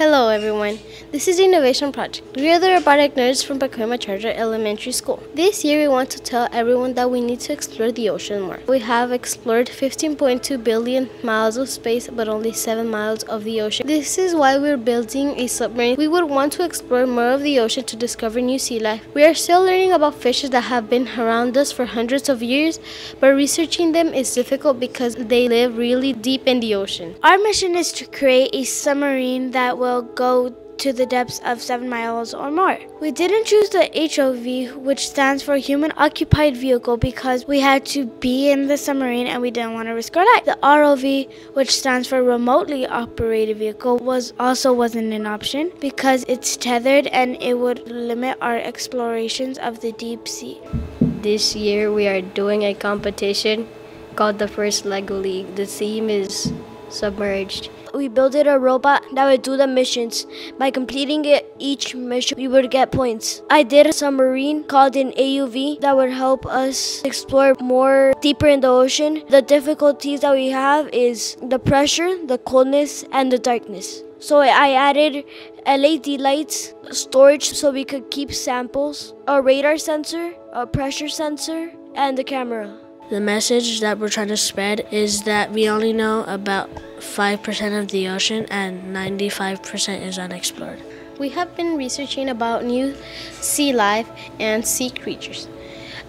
Hello everyone, this is the Innovation Project. We are the robotic nerds from Pacoima Charter Elementary School. This year we want to tell everyone that we need to explore the ocean more. We have explored 15.2 billion miles of space but only 7 miles of the ocean. This is why we're building a submarine. We would want to explore more of the ocean to discover new sea life. We are still learning about fishes that have been around us for hundreds of years, but researching them is difficult because they live really deep in the ocean. Our mission is to create a submarine that will will go to the depths of 7 miles or more. We didn't choose the HOV, which stands for Human Occupied Vehicle, because we had to be in the submarine and we didn't want to risk our life. The ROV, which stands for Remotely Operated Vehicle, was also wasn't an option because it's tethered and it would limit our explorations of the deep sea. This year we are doing a competition called the First Lego League. The theme is submerged we built a robot that would do the missions. By completing it, each mission, we would get points. I did a submarine called an AUV that would help us explore more deeper in the ocean. The difficulties that we have is the pressure, the coldness, and the darkness. So I added LED lights, storage so we could keep samples, a radar sensor, a pressure sensor, and the camera. The message that we're trying to spread is that we only know about 5% of the ocean and 95% is unexplored. We have been researching about new sea life and sea creatures.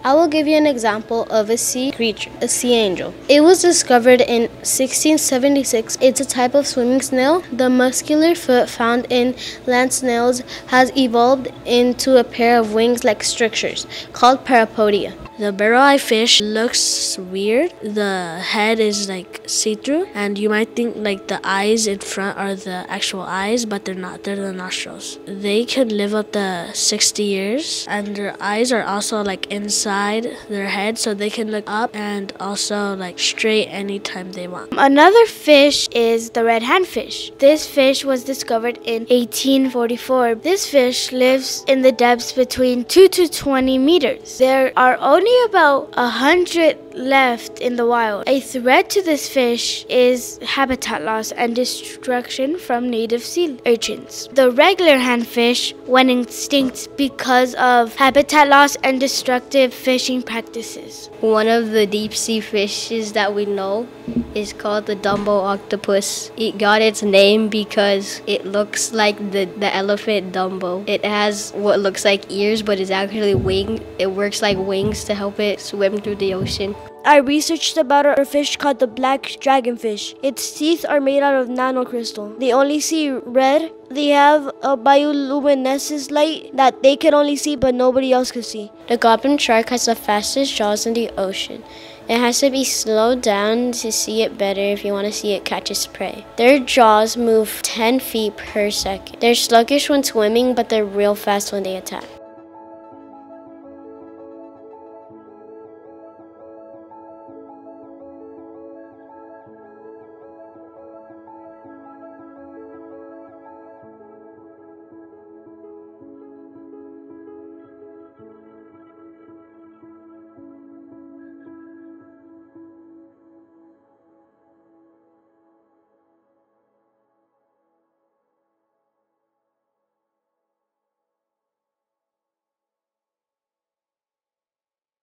I will give you an example of a sea creature, a sea angel. It was discovered in 1676. It's a type of swimming snail. The muscular foot found in land snails has evolved into a pair of wings like structures called parapodia. The barrel-eye fish looks weird. The head is like see-through, and you might think like the eyes in front are the actual eyes, but they're not. They're the nostrils. They can live up to 60 years, and their eyes are also like inside their head, so they can look up and also like straight anytime they want. Another fish is the red handfish. This fish was discovered in 1844. This fish lives in the depths between 2 to 20 meters. There are only only about a hundred left in the wild. A threat to this fish is habitat loss and destruction from native sea urchins. The regular handfish went extinct because of habitat loss and destructive fishing practices. One of the deep sea fishes that we know is called the Dumbo octopus. It got its name because it looks like the, the elephant Dumbo. It has what looks like ears but it's actually wing. It works like wings to help it swim through the ocean. I researched about a fish called the black dragonfish. Its teeth are made out of nanocrystal. They only see red. They have a bioluminescence light that they can only see but nobody else can see. The goblin shark has the fastest jaws in the ocean. It has to be slowed down to see it better if you want to see it catch its prey. Their jaws move 10 feet per second. They're sluggish when swimming, but they're real fast when they attack.